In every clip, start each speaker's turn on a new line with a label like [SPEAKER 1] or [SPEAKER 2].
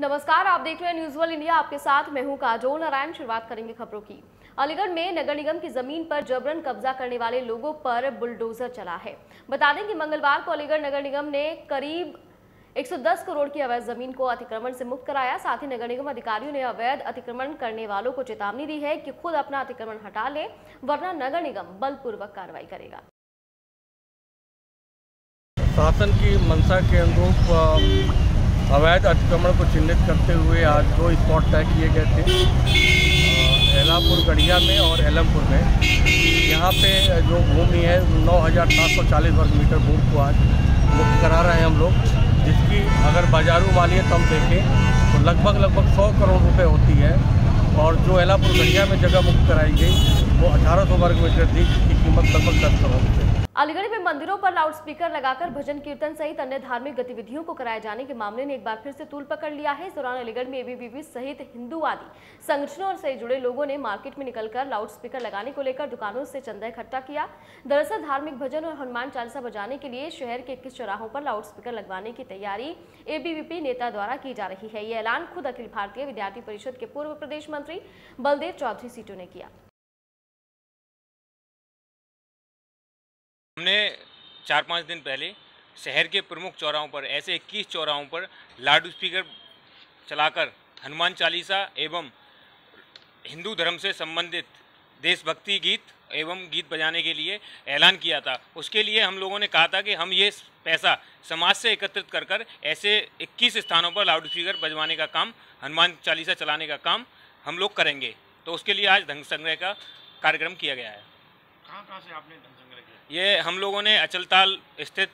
[SPEAKER 1] नमस्कार, आप देख रहे हैं न्यूज़ वर्ल्ड इंडिया आपके साथ मैं हूँ काजोल नारायण। शुरुआत करेंगे खबरों की। अलीगढ़ में नगर निगम की ज़मीन पर जबरन कब्जा करने वाले लोगों पर बुलडोजर चला है। बता दें कि मंगलवार को अलीगढ़ नगर निगम ने करीब 110 करोड़ की अवैध ज़मीन को अतिक्रमण से मुक्त कराया। साथ ही नगर निगम अधिकारियों ने अवैध अतिक्रमण करने वालों को चेतावनी दी है कि खुद अपना अतिक्रमण हटा ले, वरना नगर निगम बलपूर्वक कार्रवाई करेगा।
[SPEAKER 2] शासन की मंशा के अनुरूप अवैध अतिक्रमण को चिन्हित करते हुए आज दो स्पॉट तय किए गए थे एलापुर गढ़िया में और एलमपुर में। यहाँ पे जो भूमि है, नौ हज़ार सात सौ चालीस वर्ग मीटर भूमि को आज मुक्त करा रहे हैं हम लोग, जिसकी अगर बाजारू मालियत हम देखें तो लगभग लगभग सौ करोड़ रुपए होती है। और जो एलापुर गढ़िया में जगह मुक्त कराई गई, वो अठारह सौ वर्ग मीटर थी जिसकी कीमत लगभग दस करोड़ रुपये
[SPEAKER 1] अलीगढ़ में मंदिरों पर लाउडस्पीकर लगाकर भजन कीर्तन सहित अन्य धार्मिक गतिविधियों को कराए जाने के मामले ने एक बार फिर से तूल पकड़ लिया है। इस दौरान अलीगढ़ में एबीवीपी सहित हिंदूवादी संगठनों से जुड़े लोगों ने मार्केट में निकलकर लाउडस्पीकर लगाने को लेकर दुकानों से चंदा इकट्ठा किया। दरअसल धार्मिक भजन और हनुमान चालीसा बजाने के लिए शहर के इक्कीस चौराहों पर लाउडस्पीकर लगवाने की तैयारी एबीवीपी नेता द्वारा की जा रही है। ये ऐलान खुद अखिल भारतीय विद्यार्थी परिषद के पूर्व प्रदेश मंत्री बलदेव चौधरी सीटू ने किया।
[SPEAKER 3] हमने चार पाँच दिन पहले शहर के प्रमुख चौराहों पर, ऐसे 21 चौराहों पर लाउड स्पीकर चलाकर हनुमान चालीसा एवं हिंदू धर्म से संबंधित देशभक्ति गीत एवं गीत बजाने के लिए ऐलान किया था। उसके लिए हम लोगों ने कहा था कि हम ये पैसा समाज से एकत्रित कर कर ऐसे 21 स्थानों पर लाउड स्पीकर बजवाने का काम, हनुमान चालीसा चलाने का काम हम लोग करेंगे। तो उसके लिए आज धन संग्रह का कार्यक्रम किया गया है।
[SPEAKER 4] कहाँ कहाँ से आपने
[SPEAKER 3] ये हम लोगों ने अचलताल स्थित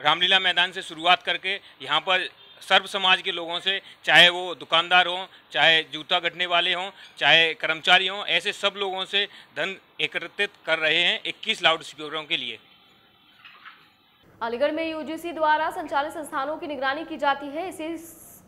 [SPEAKER 3] रामलीला मैदान से शुरुआत करके यहाँ पर सर्व समाज के लोगों से, चाहे वो दुकानदार हों, चाहे जूता गढ़ने वाले हों, चाहे कर्मचारी हों, ऐसे सब लोगों से धन एकत्रित कर रहे हैं 21 लाउड स्पीकरों के लिए।
[SPEAKER 1] अलीगढ़ में यूजीसी द्वारा संचालित संस्थानों की निगरानी की जाती है। इसी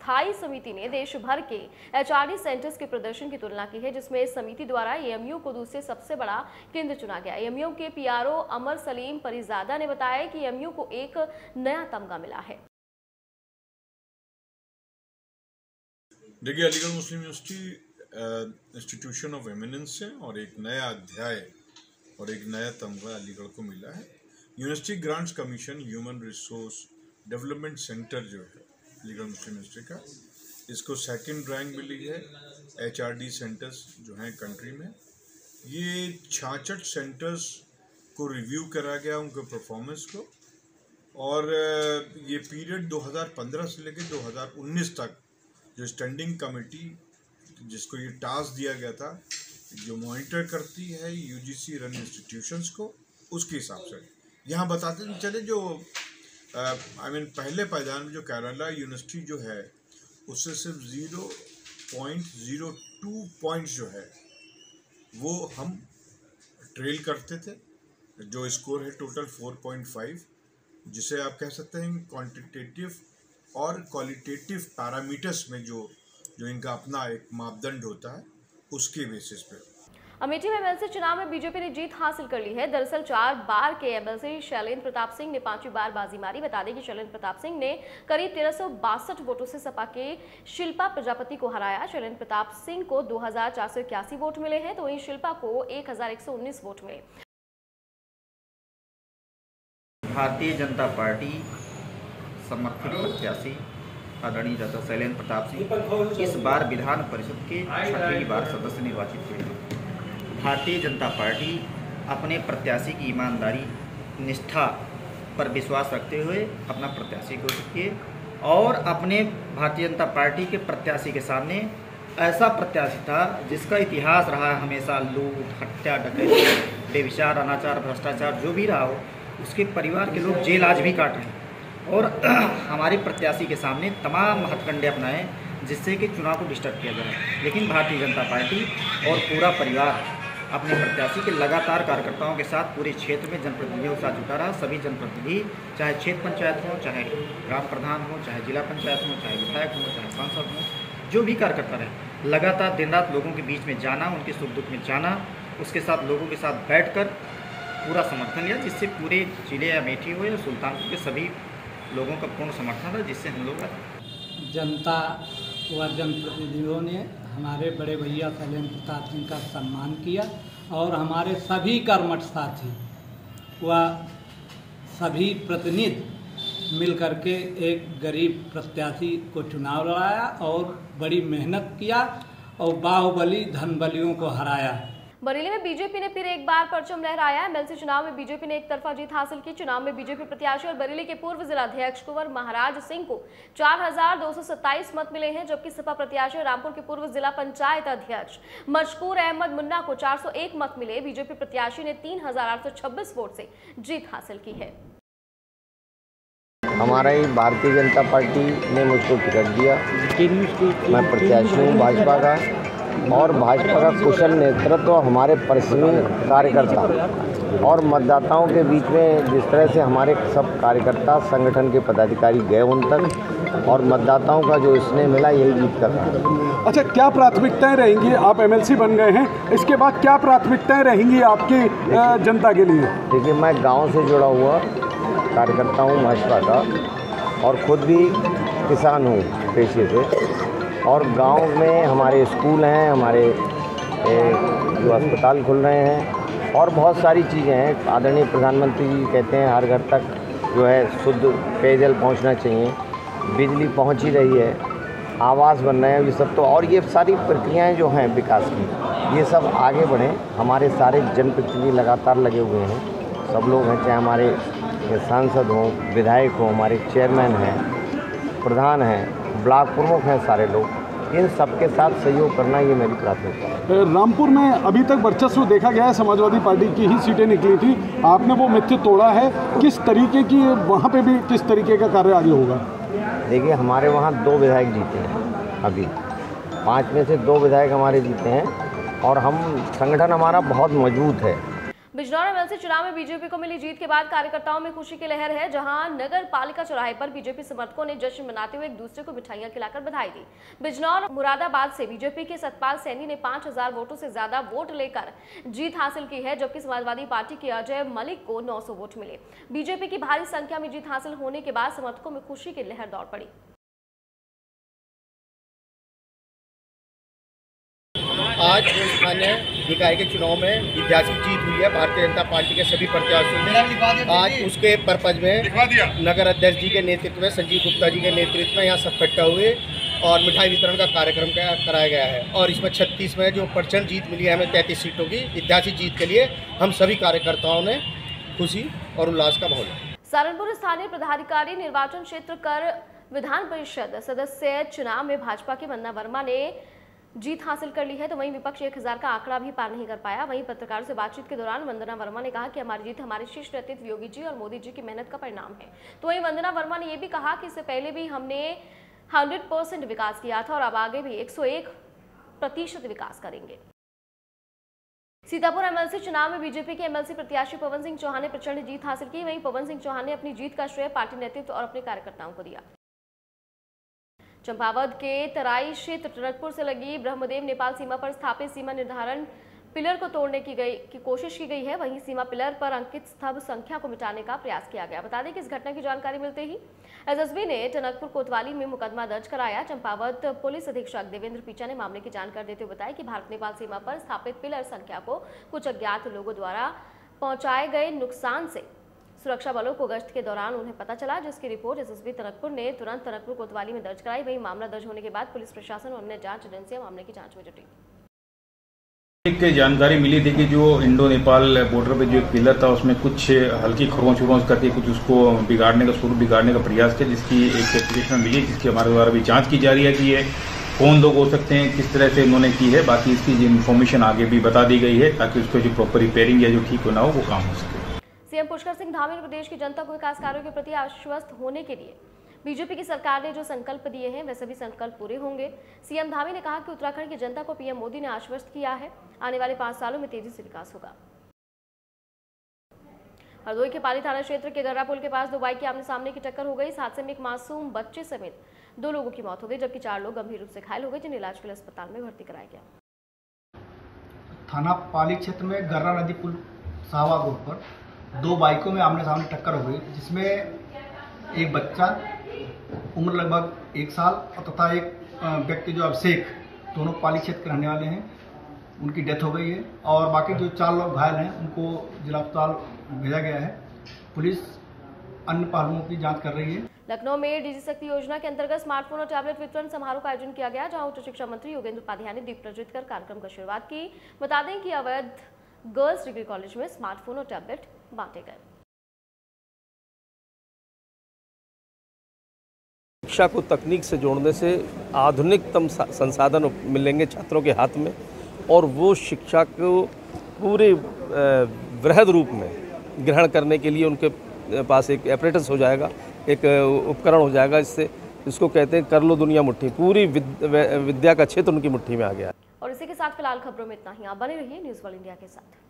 [SPEAKER 1] स्थायी समिति ने देश भर के एचआरडी सेंटर्स के प्रदर्शन की तुलना की है, जिसमें इस समिति द्वारा एएमयू को दूसरे सबसे बड़ा केंद्र चुना गया। एएमयू के पीआरओ अमर सलीम परिजादा ने बताया कि एएमयू को एक नया तमगा मिला है।
[SPEAKER 4] देखिए, Aligarh Muslim University institution of eminence है और एक नया अध्याय और एक नया तमगा अलीगढ़ को मिला है। University grants commission, human resource development centre जो है मुस्लिम यूनिवर्सिटी का। इसको सेकंड रैंक मिली है एचआरडी सेंटर्स जो हैं कंट्री में। ये छाछठ सेंटर्स को रिव्यू करा गया उनके परफॉर्मेंस को। और ये पीरियड 2015 से लेकर 2019 तक जो स्टैंडिंग कमेटी जिसको ये टास्क दिया गया था, जो मॉनिटर करती है यूजीसी रन इंस्टीट्यूशंस को, उसके हिसाब से। यहाँ बताते चले जो आई मीन पहले पायदान में जो केरला यूनिवर्सिटी जो है, उससे सिर्फ़ zero point zero two points जो है, वो हम ट्रेल करते थे, जो स्कोर है टोटल फोर पॉइंट फाइव जिसे आप कह सकते हैं क्वांटिटेटिव और क्वालिटेटिव पैरामीटर्स में जो जो इनका अपना एक मापदंड होता है, उसके बेसिस पे।
[SPEAKER 1] अमेठी में एमएलसी चुनाव में बीजेपी ने जीत हासिल कर ली है। दरअसल चार बार के एमएलसी शैलेंद्र प्रताप सिंह ने पांचवी बार बाजी मारी। बता दें कि शैलेंद्र प्रताप सिंह ने करीब तेरह वोटों से सपा के शिल्पा प्रजापति को हराया। शैलेंद्र प्रताप सिंह को दो हज़ार चार सौ इक्यासी वोट मिले हैं तो वहीं शिल्पा को एक हज़ार एक सौ उन्नीस वोट मिले।
[SPEAKER 5] भारतीय जनता पार्टी समर्थित प्रत्याशी आदरणीय डॉक्टर शैलेंद्र प्रताप सिंह इस बार विधान परिषद के छठी बार सदस्य निर्वाचित हुए हैं। भारतीय जनता पार्टी अपने प्रत्याशी की ईमानदारी, निष्ठा पर विश्वास रखते हुए अपना प्रत्याशी घोषित किए और अपने भारतीय जनता पार्टी के प्रत्याशी के सामने ऐसा प्रत्याशी था जिसका इतिहास रहा है हमेशा लूट, हत्या, डकैती, बेविचार, अनाचार, भ्रष्टाचार, जो भी रहा हो, उसके परिवार के लोग जेल आज भी काट रहे हैं। और हमारे प्रत्याशी के सामने तमाम हथकंडे अपनाए, जिससे कि चुनाव को डिस्टर्ब किया जाए। लेकिन भारतीय जनता पार्टी और पूरा परिवार अपने प्रत्याशी के लगातार कार्यकर्ताओं के साथ पूरे क्षेत्र में जनप्रतिनिधियों के साथ जुटा रहा सभी जनप्रतिनिधि, चाहे क्षेत्र पंचायत हो, चाहे ग्राम प्रधान हो, चाहे जिला पंचायत हो, चाहे विधायक हो, चाहे सांसद हो, जो भी कार्यकर्ता रहे, लगातार दिन रात लोगों के बीच में जाना, उनके सुख दुख में जाना, उसके साथ लोगों के साथ बैठकर पूरा समर्थन लिया, जिससे पूरे ज़िले या अमेठी हो या सुल्तानपुर के सभी लोगों का पूर्ण समर्थन था, जिससे हम लोग
[SPEAKER 6] जनता व जनप्रतिनिधियों ने हमारे बड़े भैया शैलेंद्र प्रसाद सिंह का सम्मान किया और हमारे सभी कर्मठ साथी व सभी प्रतिनिधि मिल करके एक गरीब प्रत्याशी को चुनाव लड़ाया और बड़ी मेहनत किया और बाहुबली धनबलियों को हराया।
[SPEAKER 1] बरेली में बीजेपी ने फिर एक बार परचम लहराया। एमएलसी चुनाव में बीजेपी ने एक तरफा जीत हासिल की। चुनाव में बीजेपी प्रत्याशी और बरेली के पूर्व जिलाध्यक्ष कुंवर महाराज सिंह को 4,227 मत मिले हैं जबकि सपा प्रत्याशी और रामपुर के पूर्व जिला पंचायत अध्यक्ष मशकूर अहमद मुन्ना को 401 मत मिले। बीजेपी प्रत्याशी ने 3,826 वोट से जीत हासिल की है।
[SPEAKER 7] हमारी भारतीय जनता पार्टी ने मुझको टिकट दिया। मैं प्रत्याशी हूँ भाजपा का। और भाजपा का कुशल नेतृत्व हमारे परिश्रमी कार्यकर्ता और मतदाताओं के बीच में जिस तरह से हमारे सब कार्यकर्ता संगठन के पदाधिकारी गए उन तक और मतदाताओं का जो स्नेह मिला यही जीत कर रहा
[SPEAKER 8] अच्छा क्या प्राथमिकताएँ रहेंगी? आप एमएलसी बन गए हैं। इसके बाद क्या प्राथमिकताएँ रहेंगी आपकी जनता के लिए?
[SPEAKER 7] देखिए मैं गाँव से जुड़ा हुआ कार्यकर्ता हूँ भाजपा का और खुद भी किसान हूँ पेशे से। और गाँव में हमारे स्कूल हैं, हमारे जो अस्पताल खुल रहे हैं और बहुत सारी चीज़ें हैं। आदरणीय प्रधानमंत्री जी कहते हैं, हर घर तक जो है शुद्ध पेयजल पहुँचना चाहिए। बिजली पहुँच ही रही है, आवास बन रहे हैं, ये सब तो और ये सारी प्रक्रियाएँ जो हैं विकास की, ये सब आगे बढ़ें। हमारे सारे जनप्रतिनिधि लगातार लगे हुए हैं। सब लोग हैं, चाहे हमारे सांसद हों, विधायक हों, हमारे चेयरमैन हैं, प्रधान हैं ब्लॉक प्रमुख हैं सारे लोग। इन सबके साथ सहयोग करना ये मेरी प्राथमिकता है।
[SPEAKER 8] रामपुर में अभी तक वर्चस्व देखा गया है समाजवादी पार्टी की ही सीटें निकली थी। आपने वो मिथ्य तोड़ा है। किस तरीके की वहाँ पे भी किस तरीके का कार्य आगे होगा?
[SPEAKER 7] देखिए हमारे वहाँ दो विधायक जीते हैं अभी। पाँच में से दो विधायक हमारे जीते हैं और हम संगठन हमारा बहुत मज़बूत है।
[SPEAKER 1] बिजनौर एम एमएलसी चुनाव में बीजेपी को मिली जीत के बाद कार्यकर्ताओं में खुशी की लहर है, जहाँ नगर पालिका चौराहे पर बीजेपी समर्थकों ने जश्न मनाते हुए एक दूसरे को मिठाइयाँ खिलाकर बधाई दी। बिजनौर मुरादाबाद से बीजेपी के सतपाल सैनी ने 5000 वोटों से ज़्यादा वोट लेकर जीत हासिल की है, जबकि समाजवादी पार्टी के अजय मलिक को 900 वोट मिले। बीजेपी की भारी संख्या में जीत हासिल होने के बाद समर्थकों में खुशी की लहर दौड़ पड़ी।
[SPEAKER 9] आज स्थानीय निकाय के चुनाव में ऐतिहासिक जीत हुई है। भारतीय जनता पार्टी के सभी प्रत्याशियों में आज उसके पर्पज में नगर अध्यक्ष जी के नेतृत्व में संजीव गुप्ता जी के नेतृत्व में यहाँ सब इकट्ठा हुए और मिठाई वितरण का कार्यक्रम का- कराया गया है। और इसमें 36 में जो प्रचंड जीत मिली है हमें 33 सीटों की ऐतिहासिक जीत के लिए हम सभी कार्यकर्ताओं ने खुशी और उल्लास का माहौल
[SPEAKER 1] सहारनपुर स्थानीय पदाधिकारी निर्वाचन क्षेत्र कर विधान परिषद सदस्य चुनाव में भाजपा के वंदना वर्मा ने जीत हासिल कर ली है तो वहीं विपक्ष एक हज़ार का आंकड़ा भी पार नहीं कर पाया। वहीं पत्रकारों से बातचीत के दौरान वंदना वर्मा ने कहा कि हमारी जीत हमारे शीर्ष नेतृत्व योगी जी और मोदी जी की मेहनत का परिणाम है। तो वहीं वंदना वर्मा ने यह भी कहा कि इससे पहले भी हमने 100 परसेंट विकास किया था और अब आगे भी 101 प्रतिशत विकास करेंगे। सीतापुर एमएलसी चुनाव में बीजेपी के एमएलसी प्रत्याशी पवन सिंह चौहान ने प्रचंड जीत हासिल की। वहीं पवन सिंह चौहान ने अपनी जीत का श्रेय पार्टी नेतृत्व और अपने कार्यकर्ताओं को दिया। चंपावत के तराई क्षेत्र टनकपुर से लगी ब्रह्मदेव नेपाल सीमा पर स्थापित सीमा निर्धारण पिलर को तोड़ने की गई, की कोशिश की गई है। वहीं सीमा पिलर पर अंकित स्तंभ संख्या को मिटाने का प्रयास किया गया। बता दें कि इस घटना की जानकारी मिलते ही एसएसबी ने टनकपुर कोतवाली में मुकदमा दर्ज कराया। चंपावत पुलिस अधीक्षक देवेंद्र पीचा ने मामले की जानकारी देते हुए बताया कि भारत नेपाल सीमा पर स्थापित पिलर संख्या को कुछ अज्ञात लोगों द्वारा पहुँचाए गए नुकसान से सुरक्षा बलों को गश्त के दौरान उन्हें पता चला, जिसकी रिपोर्ट एसएसबी टनकपुर ने तुरंत टनकपुर कोतवाली में दर्ज कराई। वहीं मामला दर्ज होने के बाद पुलिस प्रशासन और अन्य जाँच एजेंसियाँ मामले की जाँच में जुटी।
[SPEAKER 10] एक जानकारी मिली थी कि जो इंडो नेपाल बॉर्डर पे जो एक पिलर था, उसमें कुछ हल्की खरोंच उरोंच करके कुछ उसको बिगाड़ने का स्वरूप बिगाड़ने का प्रयास किया, जिसकी एक एप्लीकेशन मिली, जिसकी हमारे द्वारा भी जाँच की जा रही है कि ये कौन लोग हो सकते हैं, किस तरह से उन्होंने की है। बाकी इसकी इन्फॉर्मेशन आगे भी बता दी गई है, ताकि उसको जो प्रॉपर रिपेयरिंग या जो ठीक होना हो, वो काम हो सके।
[SPEAKER 1] सीएम पुष्कर सिंह धामी ने प्रदेश की जनता को विकास कार्यों के प्रति आश्वस्त होने के लिए बीजेपी की सरकार ने जो संकल्प दिए हैं वे सभी संकल्प पूरे होंगे। सीएम धामी ने कहा कि उत्तराखंड की जनता को पीएम मोदी ने आश्वस्त किया है। आने वाले पाँच सालों में तेज़ी से विकास होगा। हरदोई के पाली थाना क्षेत्र के गर्रा पुल के पास दो बाइक की आमने सामने की टक्कर हो गई। इस हादसे में एक मासूम बच्चे समेत दो लोगों की मौत हो गई, जबकि चार लोग गंभीर रूप से घायल हो गए, जिन्हें इलाज के लिए अस्पताल में भर्ती कराया गया।
[SPEAKER 11] थाना पाली क्षेत्र में गर्रा नदी पुल शाहबाग रोड पर दो बाइकों में आमने सामने टक्कर हो गई, जिसमें एक बच्चा, उम्र लगभग एक साल, और तथा एक व्यक्ति जो अभिषेक, दोनों पाली क्षेत्र के रहने वाले हैं। उनकी डेथ हो गई है, और बाकी जो चार लोग घायल हैं, उनको जिला अस्पताल भेजा गया है। पुलिस अन्य पहलुओं की जाँच कर रही है।
[SPEAKER 1] लखनऊ में डीजी शक्ति योजना के अंतर्गत स्मार्टफ़ोन और टैबलेट वितरण समारोह का आयोजन किया गया, जहाँ उच्च शिक्षा मंत्री योगेंद्र उपाध्याय ने दीप प्रज्वलित कर कार्यक्रम का शुरुआत की। बता दें कि अवैध गर्ल्स डिग्री कॉलेज में स्मार्टफ़ोन और टैबलेट बांटे गए
[SPEAKER 12] शिक्षा को तकनीक से जोड़ने से आधुनिकतम संसाधन मिलेंगे छात्रों के हाथ में और वो शिक्षा को पूरे वृहद रूप में ग्रहण करने के लिए उनके पास एक एपरेटस हो जाएगा एक उपकरण हो जाएगा इससे इसको कहते हैं कर लो दुनिया मुट्ठी। पूरी विद्या का क्षेत्र उनकी मुट्ठी में आ गया।
[SPEAKER 1] और इसी के साथ फ़िलहाल खबरों में इतना ही। आप बने रहिए न्यूज़ वर्ल्ड इंडिया के साथ।